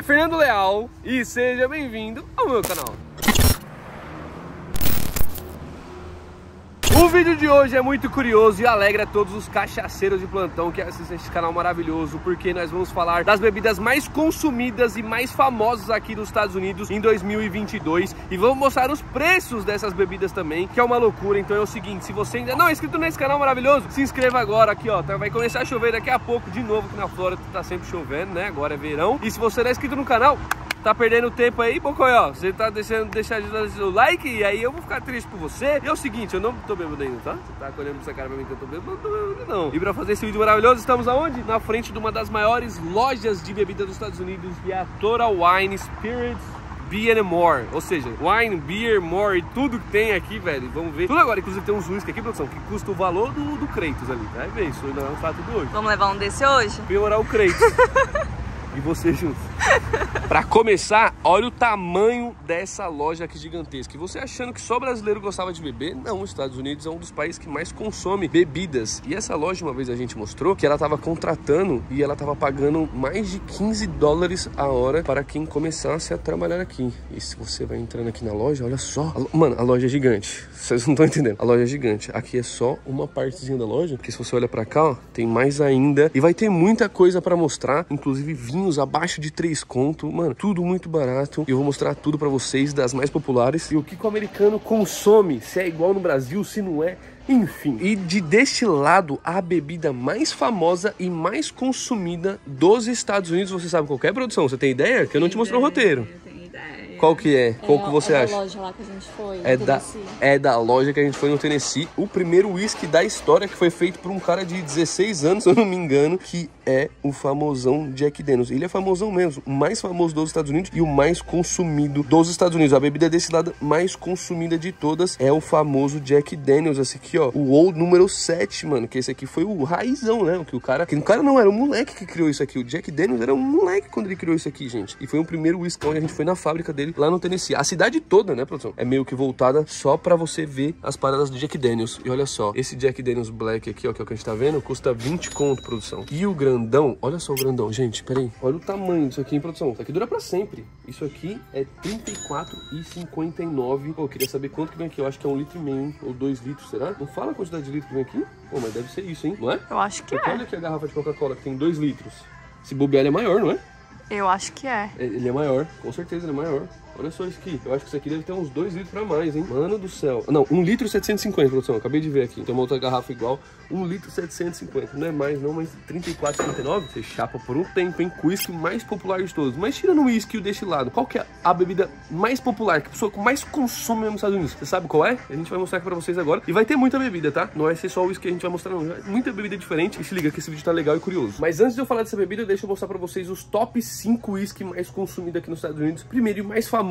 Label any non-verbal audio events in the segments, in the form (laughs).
é Fernando Leal e seja bem-vindo ao meu canal. O vídeo de hoje é muito curioso e alegra todos os cachaceiros de plantão que assistem este canal maravilhoso, porque nós vamos falar das bebidas mais consumidas e mais famosas aqui dos Estados Unidos em 2022 e vamos mostrar os preços dessas bebidas também, que é uma loucura. Então é o seguinte, se você ainda não é inscrito nesse canal maravilhoso, se inscreva agora aqui, ó, tá, vai começar a chover daqui a pouco de novo aqui na Flórida, tá sempre chovendo, né? Agora é verão. E se você não é inscrito no canal, tá perdendo tempo aí, Bocoió, você tá deixando deixar de o like e aí eu vou ficar triste por você. E é o seguinte, eu não tô bebendo ainda, tá? Você tá olhando essa cara pra mim que eu tô bebendo, não tô bebendo não. E pra fazer esse vídeo maravilhoso, estamos aonde? Na frente de uma das maiores lojas de bebida dos Estados Unidos, que é a Total Wine Spirits Beer and More, ou seja, wine, beer, more e tudo que tem aqui, velho, vamos ver. Tudo agora, inclusive tem uns whisky aqui, produção, que custa o valor do, do Kratos ali, vai ver, isso não é um fato do hoje. Vamos levar um desse hoje? Piorar o Kratos. (laughs) você junto. Para começar, olha o tamanho dessa loja aqui gigantesca. E você achando que só brasileiro gostava de beber? Não, os Estados Unidos é um dos países que mais consome bebidas. E essa loja, uma vez a gente mostrou que ela estava contratando e ela estava pagando mais de 15 dólares a hora para quem começasse a trabalhar aqui. E se você vai entrando aqui na loja, olha só. Mano, a loja é gigante. (laughs) Vocês não estão entendendo. A loja é gigante. Aqui é só uma partezinha da loja, porque se você olha para cá, ó, tem mais ainda. E vai ter muita coisa para mostrar, inclusive vinhos abaixo de 3 conto. Mano, tudo muito barato. E eu vou mostrar tudo para vocês das mais populares. E o que, o americano consome, se é igual no Brasil, se não é. Enfim, e de deste lado, a bebida mais famosa e mais consumida dos Estados Unidos, você sabe qual é, produção? Você tem ideia? Que eu não te mostrei o roteiro. Qual que é? Qual é, que você é acha? da loja lá que a gente foi. É da, é da loja que a gente foi no Tennessee. O primeiro whisky da história que foi feito por um cara de 16 anos, (laughs) se eu não me engano, que é o famosão Jack Daniels. Ele é famosão mesmo, o mais famoso dos Estados Unidos e o mais consumido dos Estados Unidos. A bebida desse lado mais consumida de todas é o famoso Jack Daniels. Esse aqui, ó, o Old número 7, mano. Que esse aqui foi o raizão, né? Que o cara. Que o cara não era um moleque que criou isso aqui. O Jack Daniels era um moleque quando ele criou isso aqui, gente. E foi o primeiro whisky onde a gente foi na fábrica dele lá no Tennessee. A cidade toda, né, produção? É meio que voltada só pra você ver as paradas do Jack Daniels. E olha só, esse Jack Daniels Black aqui, ó, que é o que a gente tá vendo, custa 20 conto, produção. E o grandão, olha só o grandão, gente, peraí. Olha o tamanho disso aqui, hein, produção? Isso aqui dura pra sempre. Isso aqui é R$34,59. Pô, eu queria saber quanto que vem aqui. Eu acho que é um litro e meio, ou dois litros, será? Não fala a quantidade de litro que vem aqui? Pô, mas deve ser isso, hein? Não é? Eu acho que Porque é. olha aqui a garrafa de Coca-Cola, que tem dois litros. Se bobear, ele é maior, não é? Eu acho que é. Ele é maior, com certeza ele é maior. Olha só isso aqui. Eu acho que isso aqui deve ter uns 2 litros pra mais, hein? Mano do céu. Não, 1 litro e 750, produção. Acabei de ver aqui. Tem uma outra garrafa igual. 1 litro e 750. Não é mais não, mas 34,59. Você chapa por um tempo, hein? Com o uísque mais popular de todos. Mas tirando o uísque deste lado, qual que é a bebida mais popular? Que a pessoa mais consome nos Estados Unidos? Você sabe qual é? A gente vai mostrar aqui pra vocês agora. E vai ter muita bebida, tá? Não vai ser só o uísque que a gente vai mostrar, não. Muita bebida diferente. E se liga que esse vídeo tá legal e curioso. Mas antes de eu falar dessa bebida, deixa eu mostrar pra vocês os top 5 uísque mais consumidos aqui nos Estados Unidos. Primeiro e mais famoso,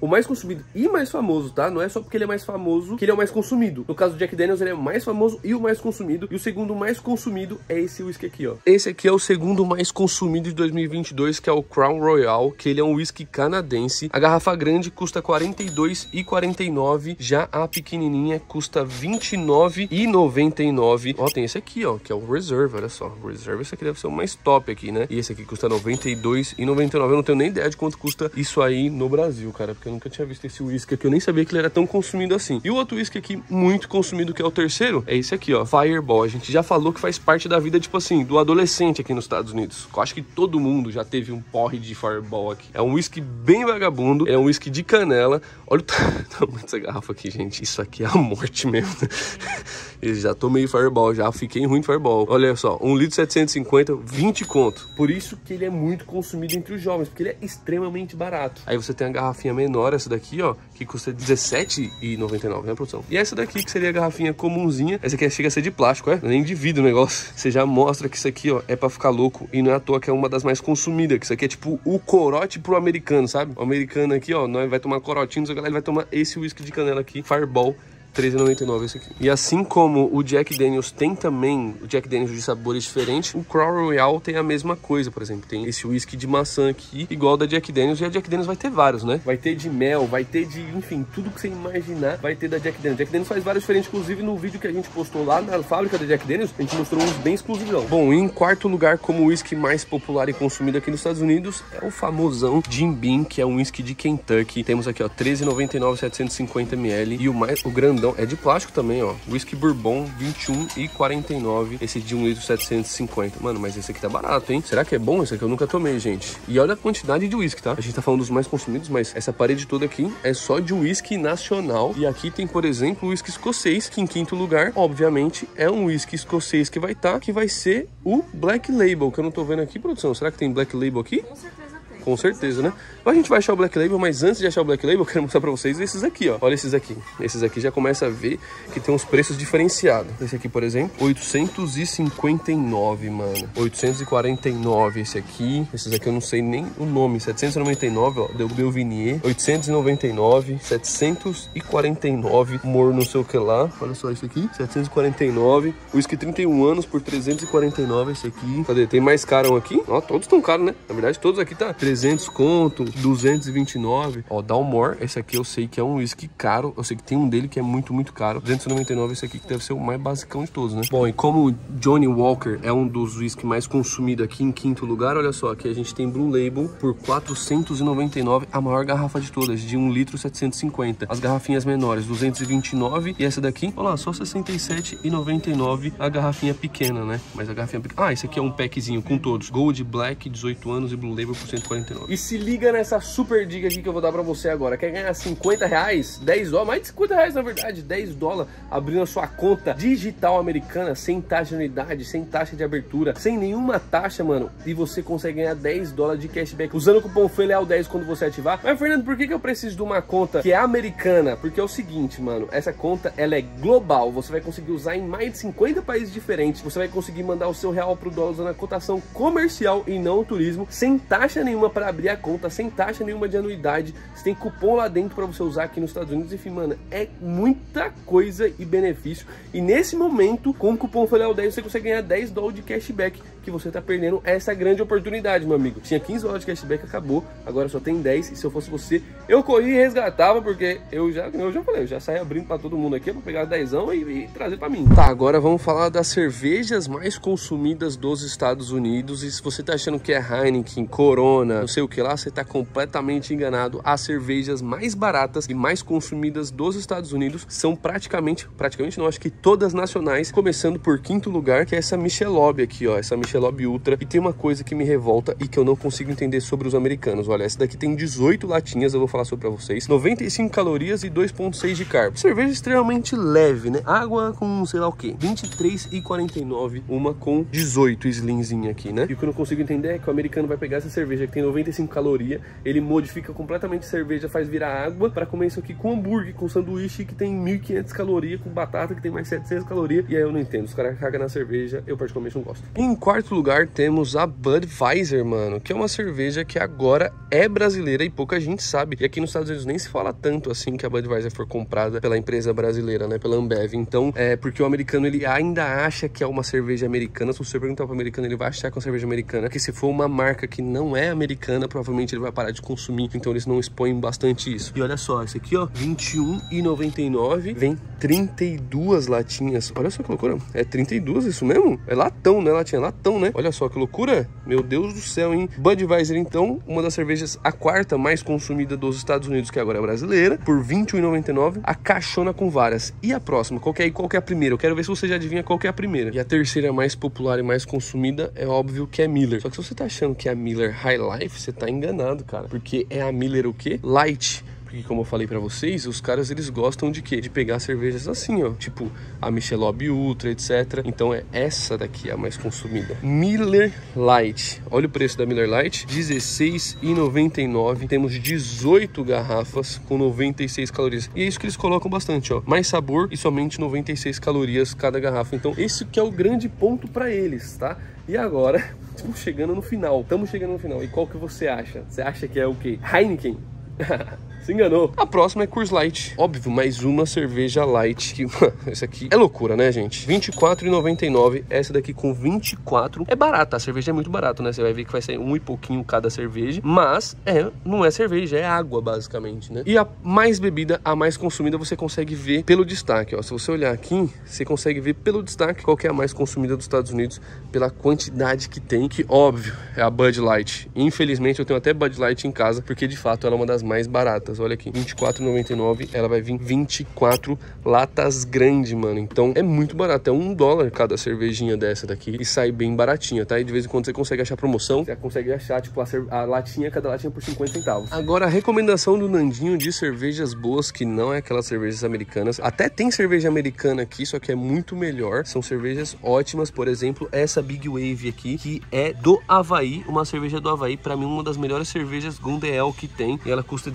o mais consumido e mais famoso, tá? Não é só porque ele é mais famoso que ele é o mais consumido. No caso do Jack Daniels, ele é o mais famoso e o mais consumido. E o segundo mais consumido é esse whisky aqui, ó. Esse aqui é o segundo mais consumido de 2022, que é o Crown Royal, que ele é um whisky canadense. A garrafa grande custa R$ 42,49, já a pequenininha custa R$ 29,99. Ó, tem esse aqui, ó, que é o Reserve, olha só. Reserve, esse aqui deve ser o mais top aqui, né? E esse aqui custa R$ 92,99. Eu não tenho nem ideia de quanto custa isso aí no Brasil, cara, porque eu nunca tinha visto esse whisky aqui, eu nem sabia que ele era tão consumido assim. E o outro whisky aqui, muito consumido, que é o terceiro, é esse aqui, ó, Fireball. A gente já falou que faz parte da vida, tipo assim, do adolescente aqui nos Estados Unidos. Eu acho que todo mundo já teve um porre de Fireball aqui. É um whisky bem vagabundo, é um whisky de canela. Olha o tamanho (laughs) dessa garrafa aqui, gente. Isso aqui é a morte mesmo. (laughs) Eu já tomei Fireball, já fiquei ruim de Fireball. Olha só, 1 litro 750, 20 conto. Por isso que ele é muito consumido entre os jovens, porque ele é extremamente barato. Aí você tem a garrafinha menor, essa daqui, ó, que custa R$17,99, né, produção? E essa daqui, que seria a garrafinha comunzinha, essa aqui chega a ser de plástico, é? Nem de vidro o negócio. (laughs) Você já mostra que isso aqui, ó, é pra ficar louco. E não é à toa que é uma das mais consumidas, que isso aqui é tipo o corote pro americano, sabe? O americano aqui, ó, nós vai tomar corotinho, ele vai tomar esse whisky de canela aqui, Fireball 13,99 esse aqui. E assim como o Jack Daniels tem também o Jack Daniels de sabores diferentes, o Crown Royal tem a mesma coisa, por exemplo. Tem esse whisky de maçã aqui, igual da Jack Daniels. E a Jack Daniels vai ter vários, né? Vai ter de mel, vai ter de, enfim, tudo que você imaginar vai ter da Jack Daniels. Jack Daniels faz vários diferentes, inclusive no vídeo que a gente postou lá na fábrica da Jack Daniels, a gente mostrou uns bem exclusivos. Bom, em quarto lugar, como o whisky mais popular e consumido aqui nos Estados Unidos, é o famosão Jim Beam, que é um whisky de Kentucky. Temos aqui, ó, 13,99, 750 ml. E o mais, o grandão é de plástico também, ó. Whisky Bourbon, 21,49. Esse de 1 litro, 750. Mano, mas esse aqui tá barato, hein? Será que é bom? Esse aqui eu nunca tomei, gente. E olha a quantidade de whisky, tá? A gente tá falando dos mais consumidos, mas essa parede toda aqui é só de whisky nacional. E aqui tem, por exemplo, o whisky escocês, que em quinto lugar, obviamente, é um whisky escocês que vai estar, tá, que vai ser o Black Label, que eu não tô vendo aqui, produção. Será que tem Black Label aqui? Com certeza. Com certeza, né? A gente vai achar o Black Label, mas antes de achar o Black Label, eu quero mostrar pra vocês esses aqui, ó. Olha esses aqui. Esses aqui já começa a ver que tem uns preços diferenciados. Esse aqui, por exemplo, 859, mano. 849 esse aqui. Esses aqui eu não sei nem o nome. 799, ó, Del Belvinier. 899, 749, Mor não sei o que lá. Olha só esse aqui, 749. Whisky 31 anos por 349 esse aqui. Cadê? Tem mais caro aqui? Ó, todos estão caros, né? Na verdade, todos aqui tá 300 conto, 229. Ó, Dalmore, esse aqui eu sei que é um whisky caro. Eu sei que tem um dele que é muito, muito caro. 299 esse aqui que deve ser o mais basicão de todos, né? Bom, e como Johnny Walker é um dos whisky mais consumidos aqui em quinto lugar, olha só, aqui a gente tem Blue Label por 499, a maior garrafa de todas, de 1 litro 750. As garrafinhas menores, 229 e essa daqui, olha lá, só 67,99 a garrafinha pequena, né? Mas a garrafinha pequena... Ah, esse aqui é um packzinho com todos. Gold, Black, 18 anos e Blue Label por 149. E se liga nessa super dica aqui que eu vou dar pra você agora. Quer ganhar 50 reais? 10 dólares? Mais de 50 reais, na verdade. 10 dólares abrindo a sua conta digital americana sem taxa de anuidade, sem taxa de abertura, sem nenhuma taxa, mano. E você consegue ganhar 10 dólares de cashback usando o cupom FELEAL10 quando você ativar. Mas, Fernando, por que, que eu preciso de uma conta que é americana? Porque é o seguinte, mano. Essa conta, ela é global. Você vai conseguir usar em mais de 50 países diferentes. Você vai conseguir mandar o seu real pro dólar usando a cotação comercial e não turismo, sem taxa nenhuma para abrir a conta, sem taxa nenhuma de anuidade. Você tem cupom lá dentro para você usar aqui nos Estados Unidos. Enfim, mano, é muita coisa e benefício. E nesse momento, com o cupom FELEAL10, você consegue ganhar 10 dólares de cashback, que você tá perdendo essa grande oportunidade, meu amigo. Tinha 15 dólares de cashback, acabou. Agora só tem 10. E se eu fosse você, eu corri e resgatava, porque eu já, eu já falei, eu já saí abrindo para todo mundo aqui para pegar 10 e, e trazer para mim. Tá, agora vamos falar das cervejas mais consumidas dos Estados Unidos. E se você tá achando que é Heineken, Corona, não sei o que lá, você tá completamente enganado. As cervejas mais baratas e mais consumidas dos Estados Unidos são praticamente, praticamente não, acho que todas nacionais, começando por quinto lugar, que é essa Michelob aqui, ó, essa Michelob Ultra. E tem uma coisa que me revolta e que eu não consigo entender sobre os americanos. Olha, essa daqui tem 18 latinhas, eu vou falar sobre pra vocês. 95 calorias e 2.6 de carbo. Cerveja extremamente leve, né? Água com sei lá o que, 23,49, uma com 18 slimzinha aqui, né? E o que eu não consigo entender é que o americano vai pegar essa cerveja que tem 95 calorias, ele modifica completamente a cerveja, faz virar água para comer isso aqui com hambúrguer, com sanduíche que tem 1.500 calorias, com batata que tem mais 700 calorias. E aí eu não entendo, os caras cagam na cerveja, eu particularmente não gosto. Em quarto lugar temos a Budweiser, mano, que é uma cerveja que agora é brasileira e pouca gente sabe. E aqui nos Estados Unidos nem se fala tanto assim que a Budweiser for comprada pela empresa brasileira, né, pela Ambev. Então, é porque o americano ele ainda acha que é uma cerveja americana. Se você perguntar pro americano, ele vai achar que é uma cerveja americana. Que se for uma marca que não é americana, provavelmente ele vai parar de consumir. Então eles não expõem bastante isso. E olha só, esse aqui, ó, R$21,99. Vem 32 latinhas. Olha só que loucura. É 32 isso mesmo? É latão, né? Latinha, latão, né? Olha só que loucura. Meu Deus do céu, hein? Budweiser, então, uma das cervejas, a quarta mais consumida dos Estados Unidos, que agora é brasileira, por R$21,99. A caixona com varas. E a próxima? Qual que é, qual que é a primeira? Eu quero ver se você já adivinha qual que é a primeira. E a terceira mais popular e mais consumida é óbvio que é Miller. Só que se você tá achando que é a Miller High Life, você tá enganado, cara. Porque é a Miller o quê? Light. Como eu falei para vocês, os caras eles gostam de quê? De pegar cervejas assim, ó, tipo a Michelob Ultra, etc. Então é essa daqui a mais consumida. Miller Light. Olha o preço da Miller Light, R$16,99. Temos 18 garrafas com 96 calorias. E é isso que eles colocam bastante, ó. Mais sabor e somente 96 calorias cada garrafa. Então esse que é o grande ponto para eles, tá? E agora, (laughs) estamos chegando no final. Estamos chegando no final. E qual que você acha? Você acha que é o quê? Heineken? (laughs) Se enganou. A próxima é Coors Light. Óbvio, mais uma cerveja light. Que, (laughs) essa aqui é loucura, né, gente? R$24,99. Essa daqui com 24. É barata. A cerveja é muito barata, né? Você vai ver que vai sair um e pouquinho cada cerveja. Mas é, não é cerveja, é água, basicamente, né? E a mais bebida, a mais consumida, você consegue ver pelo destaque, ó. Se você olhar aqui, você consegue ver pelo destaque qual é a mais consumida dos Estados Unidos pela quantidade que tem, que óbvio, é a Bud Light. Infelizmente, eu tenho até Bud Light em casa, porque de fato ela é uma das mais baratas. Olha aqui, R$24,99, ela vai vir 24 latas grandes, mano. Então é muito barato, é um dólar cada cervejinha dessa daqui e sai bem baratinha, tá? E de vez em quando você consegue achar promoção, você consegue achar, tipo, a, a latinha, cada latinha por 50 centavos. Agora, a recomendação do Nandinho de cervejas boas, que não é aquelas cervejas americanas. Até tem cerveja americana aqui, só que é muito melhor. São cervejas ótimas, por exemplo, essa Big Wave aqui, que é do Havaí, uma cerveja do Havaí, para mim uma das melhores cervejas Gundeel que tem, e ela custa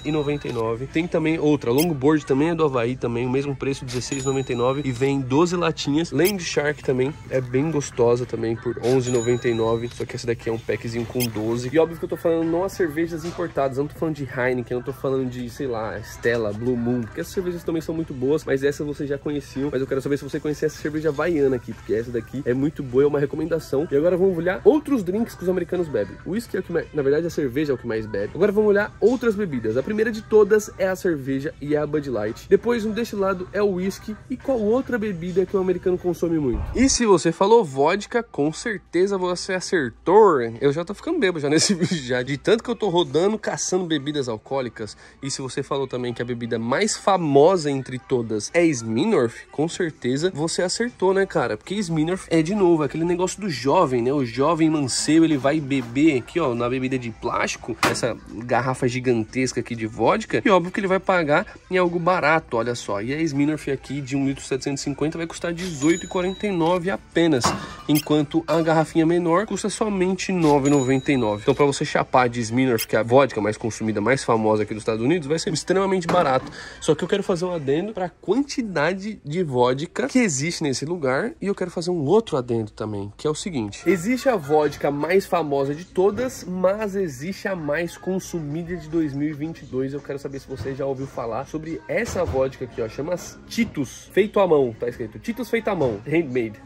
R$16,99. Tem também outra, Longboard também é do Havaí, também o mesmo preço, R$16,99 e vem 12 latinhas. Land Shark também é bem gostosa também por R$11,99, só que essa daqui é um packzinho com 12. E óbvio que eu tô falando não as cervejas importadas, eu não tô falando de Heineken, eu não tô falando de, sei lá, Stella, Blue Moon, porque essas cervejas também são muito boas, mas essa você já conheciam, mas eu quero saber se você conhecia essa cerveja havaiana aqui, porque essa daqui é muito boa, é uma recomendação. E agora vamos olhar outros drinks que os americanos bebem. O whisky é o que mais, na verdade a cerveja é o que mais bebe. Agora vamos olhar outras bebidas. A primeira de todas é a cerveja e a Bud Light. Depois, um deste lado é o whisky e qual outra bebida que o americano consome muito? E se você falou vodka, com certeza você acertou. Eu já tô ficando bebo já nesse (laughs) vídeo já, de tanto que eu tô rodando, caçando bebidas alcoólicas. E se você falou também que a bebida mais famosa entre todas é Smirnoff, com certeza você acertou, né, cara? Porque Smirnoff é, de novo, aquele negócio do jovem, né? O jovem mancebo, ele vai beber aqui, ó, na bebida de plástico, essa garrafa gigantesca aqui de vodka, e óbvio que ele vai pagar em algo barato, olha só. E a Smirnoff aqui de 1 litro 750 vai custar R$18,49 apenas, enquanto a garrafinha menor custa somente R$9,99. Então, para você chapar de Smirnoff, que é a vodka mais consumida, mais famosa aqui dos Estados Unidos, vai ser extremamente barato. Só que eu quero fazer um adendo para a quantidade de vodka que existe nesse lugar e eu quero fazer um outro adendo também, que é o seguinte: existe a vodka mais famosa de todas, mas existe a mais consumida de 2022. Eu quero saber se você já ouviu falar sobre essa vodka aqui, ó, chama Titus, feito à mão, tá escrito Titus feito à mão, handmade.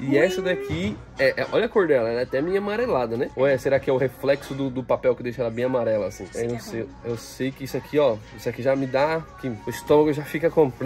E essa daqui, é, é, olha a cor dela, ela é até meio amarelada, né? Ou é, será que é o reflexo do, do papel que deixa ela bem amarela, assim? Eu não sei, eu sei que isso aqui, ó, isso aqui já me dá, que o estômago já fica com... (laughs)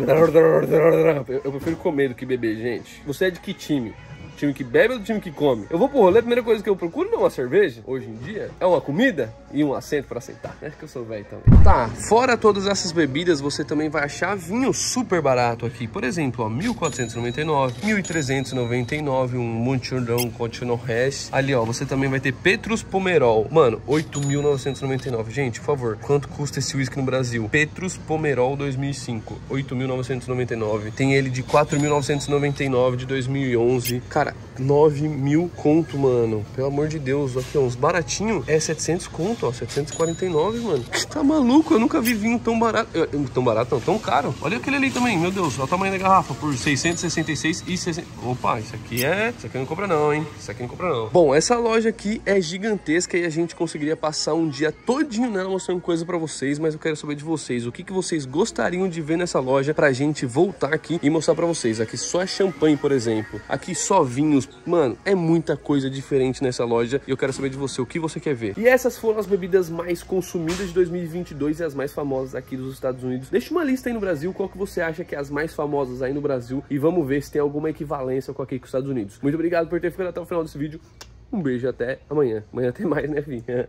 Eu, eu prefiro comer do que beber, gente. Você é de que time? Time que bebe ou do time que come? Eu vou pro rolê, a primeira coisa que eu procuro não é uma cerveja, hoje em dia, é uma comida e um assento para sentar. É que eu sou velho também. Tá, fora todas essas bebidas, você também vai achar vinho super barato aqui. Por exemplo, ó, 1.499, 1.399, um Monchurdão Continuo Hash. Ali, ó, você também vai ter Petrus Pomerol. Mano, 8.999. Gente, por favor, quanto custa esse whisky no Brasil? Petrus Pomerol 2005, 8.999. Tem ele de 4.999 de 2011. Cara, 9 mil conto, mano. Pelo amor de Deus, aqui, uns baratinhos. É 700 conto, ó, 749, mano. Tá maluco? Eu nunca vi vinho tão barato. Tão barato não, tão caro. Olha aquele ali também, meu Deus, olha o tamanho da garrafa. Por 666 e 60. Opa, isso aqui é... Isso aqui não compra não, hein? Isso aqui não compra não. Bom, essa loja aqui é gigantesca e a gente conseguiria passar um dia todinho nela mostrando coisa pra vocês, mas eu quero saber de vocês. O que, que vocês gostariam de ver nessa loja pra gente voltar aqui e mostrar pra vocês. Aqui só é champanhe, por exemplo. Aqui só vinhos. Mano, é muita coisa diferente nessa loja e eu quero saber de você o que você quer ver. E essas foram as bebidas mais consumidas de 2022 e as mais famosas aqui dos Estados Unidos. Deixa uma lista aí no Brasil, qual que você acha que é as mais famosas aí no Brasil e vamos ver se tem alguma equivalência com aqui com os Estados Unidos. Muito obrigado por ter ficado até o final desse vídeo. Um beijo até amanhã. Amanhã tem mais, né, filha? (laughs)